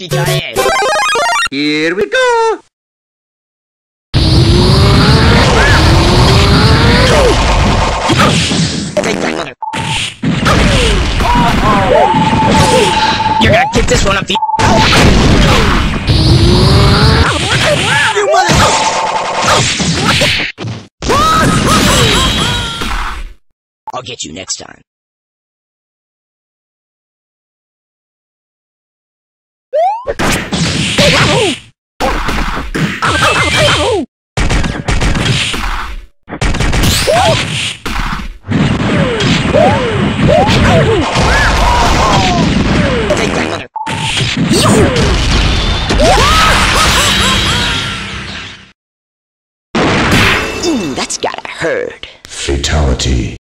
yippee Here we go! You're gonna get this one up the You mother... I'll get you next time. Mmm, that's gotta hurt. Fatality.